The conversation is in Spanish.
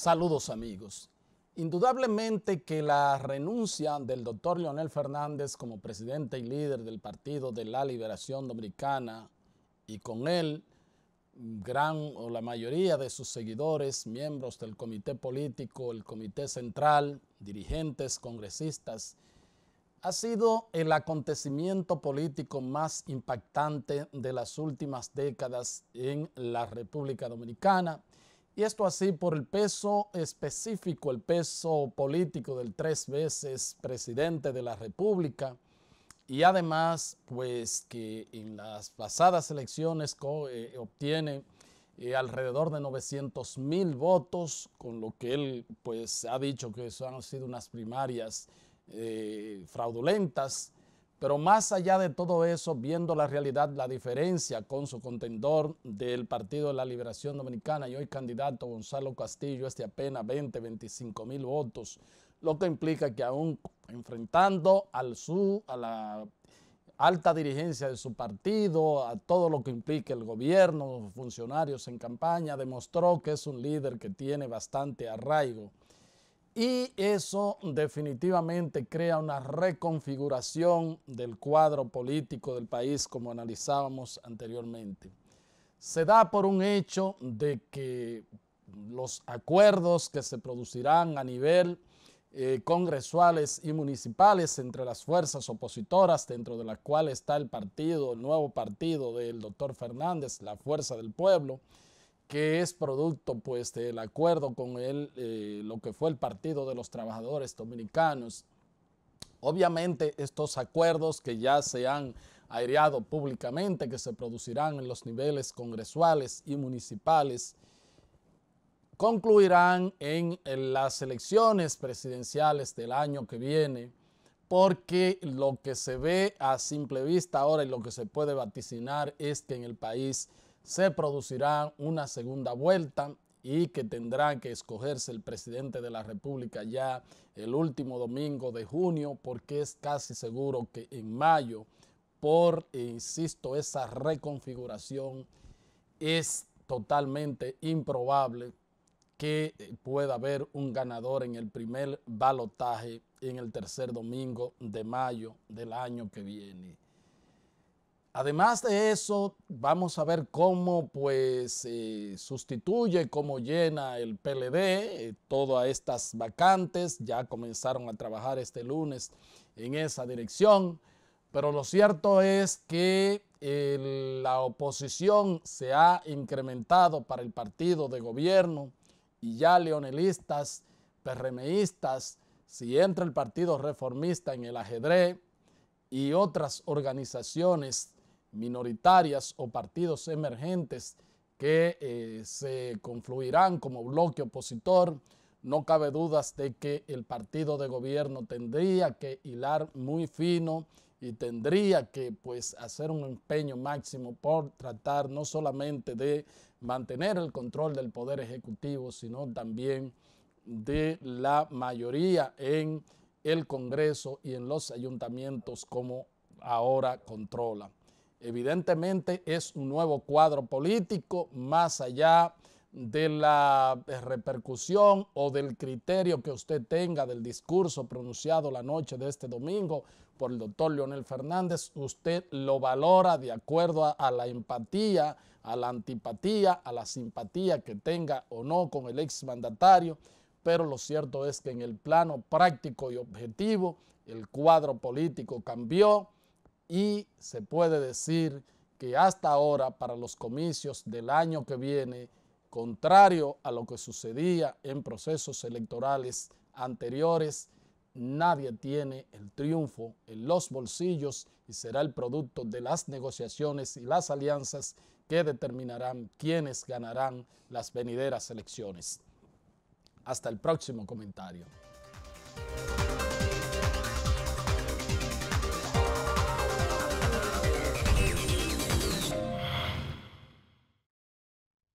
Saludos amigos. Indudablemente que la renuncia del doctor Leonel Fernández como presidente y líder del Partido de la Liberación Dominicana y con él gran o la mayoría de sus seguidores, miembros del comité político, el comité central, dirigentes, congresistas, ha sido el acontecimiento político más impactante de las últimas décadas en la República Dominicana y esto así por el peso específico, el peso político del tres veces presidente de la República. Y además, pues que en las pasadas elecciones eh, obtiene eh, alrededor de 900 mil votos, con lo que él pues ha dicho que eso han sido unas primarias eh, fraudulentas. Pero más allá de todo eso, viendo la realidad, la diferencia con su contendor del Partido de la Liberación Dominicana y hoy candidato Gonzalo Castillo es de apenas 20, 25 mil votos, lo que implica que aún enfrentando al su, a la alta dirigencia de su partido, a todo lo que implica el gobierno, funcionarios en campaña, demostró que es un líder que tiene bastante arraigo y eso definitivamente crea una reconfiguración del cuadro político del país como analizábamos anteriormente. Se da por un hecho de que los acuerdos que se producirán a nivel eh, congresuales y municipales entre las fuerzas opositoras, dentro de las cuales está el partido, el nuevo partido del doctor Fernández, la Fuerza del Pueblo, que es producto pues del acuerdo con él, eh, lo que fue el Partido de los Trabajadores Dominicanos. Obviamente estos acuerdos que ya se han aireado públicamente, que se producirán en los niveles congresuales y municipales, concluirán en las elecciones presidenciales del año que viene, porque lo que se ve a simple vista ahora y lo que se puede vaticinar es que en el país se producirá una segunda vuelta y que tendrá que escogerse el presidente de la República ya el último domingo de junio, porque es casi seguro que en mayo, por, insisto, esa reconfiguración, es totalmente improbable que pueda haber un ganador en el primer balotaje en el tercer domingo de mayo del año que viene. Además de eso, vamos a ver cómo pues sustituye, cómo llena el PLD eh, todas estas vacantes. Ya comenzaron a trabajar este lunes en esa dirección. Pero lo cierto es que la oposición se ha incrementado para el partido de gobierno y ya leonelistas, PRMistas, si entra el partido reformista en el ajedrez y otras organizaciones minoritarias o partidos emergentes que eh, se confluirán como bloque opositor, no cabe dudas de que el partido de gobierno tendría que hilar muy fino y tendría que pues hacer un empeño máximo por tratar no solamente de mantener el control del poder ejecutivo, sino también de la mayoría en el Congreso y en los ayuntamientos como ahora controla. Evidentemente es un nuevo cuadro político más allá de la repercusión o del criterio que usted tenga del discurso pronunciado la noche de este domingo por el doctor Leonel Fernández, usted lo valora de acuerdo a, a, la empatía, a la antipatía, a la simpatía que tenga o no con el exmandatario, pero lo cierto es que en el plano práctico y objetivo el cuadro político cambió, y se puede decir que hasta ahora para los comicios del año que viene, contrario a lo que sucedía en procesos electorales anteriores, nadie tiene el triunfo en los bolsillos y será el producto de las negociaciones y las alianzas que determinarán quiénes ganarán las venideras elecciones. Hasta el próximo comentario.